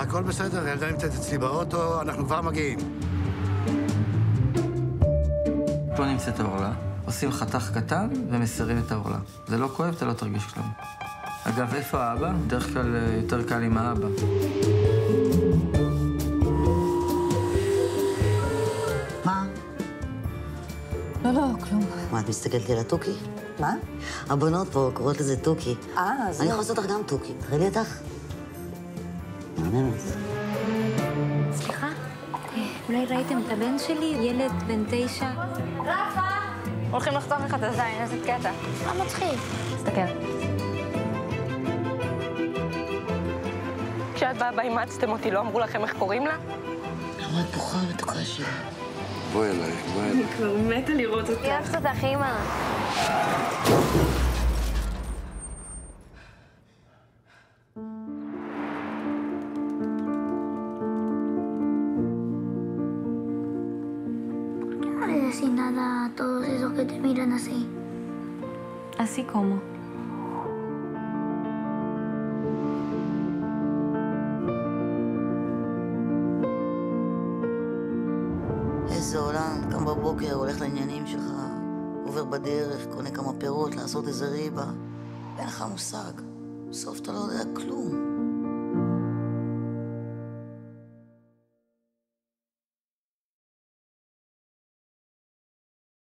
הכל בסדר, הילדה נמצאת אצלי באוטו, אנחנו כבר מגיעים. פה נמצאת העורלה, עושים חתך קטן ומסירים את העורלה. זה לא כואב, אתה לא תרגיש כלום. אגב, איפה האבא? בדרך כלל אה, יותר קל עם האבא. מה? לא, לא, כלום. מה, את מסתכלת לי על התוכי? מה? הבנות פה קוראות לזה תוכי. אה, אז אני. יכולה לעשות לך גם תוכי. תראי לי אותך. מהממת. סליחה, אולי ראיתם את הבן שלי? ילד בן תשע. הולכים לחתוך לך את הזין, איזה קטע. מה מצחיק? תסתכל. כשאת באה ואימצתם אותי, לא אמרו לכם איך קוראים לה? למה את בוכה מתוקה שלי? בואי אליי, בואי אליי. כבר מתה לראות אותה. אוהבת אותך, אימא. No le decís nada a todos esos que te miran así. Así como. איזה עולם, קם בבוקר, הולך לעניינים שלך, עובר בדרך, קונה כמה פירות, לעשות איזה ריבה. אין לך מושג. בסוף אתה לא יודע כלום.